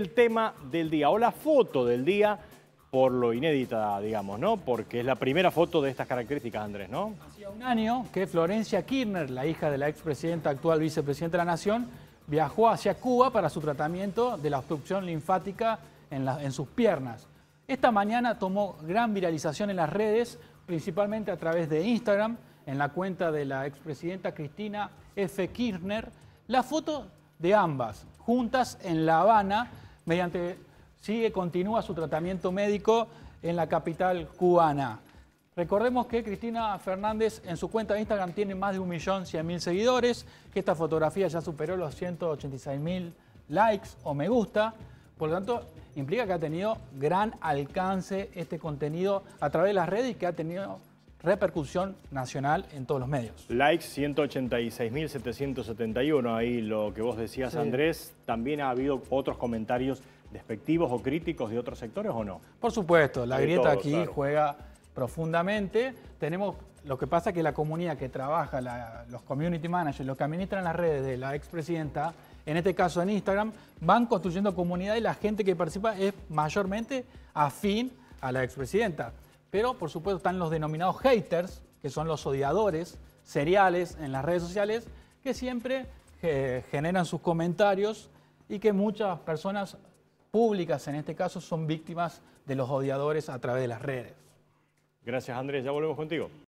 El tema del día o la foto del día por lo inédita, digamos, ¿no? Porque es la primera foto de estas características, Andrés, ¿no? Hacía un año que Florencia Kirchner, la hija de la expresidenta, actual vicepresidenta de la Nación, viajó hacia Cuba para su tratamiento de la obstrucción linfática en, en sus piernas. Esta mañana tomó gran viralización en las redes, principalmente a través de Instagram, en la cuenta de la expresidenta Cristina F. Kirchner, la foto de ambas, juntas en La Habana, mediante sigue, continúa su tratamiento médico en la capital cubana. Recordemos que Cristina Fernández en su cuenta de Instagram tiene más de 1.100.000 seguidores, que esta fotografía ya superó los 186.000 likes o me gusta. Por lo tanto, implica que ha tenido gran alcance este contenido a través de las redes y que ha tenido repercusión nacional en todos los medios. Likes 186.771, ahí lo que vos decías, Andrés. ¿También ha habido otros comentarios despectivos o críticos de otros sectores o no? Por supuesto, la grieta aquí juega profundamente. Tenemos lo que pasa que la comunidad que trabaja, los community managers, los que administran las redes de la expresidenta, en este caso en Instagram, van construyendo comunidad y la gente que participa es mayormente afín a la expresidenta. Pero por supuesto están los denominados haters, que son los odiadores seriales en las redes sociales, que siempre eh, generan sus comentarios y que muchas personas públicas en este caso son víctimas de los odiadores a través de las redes. Gracias Andrés, ya volvemos contigo.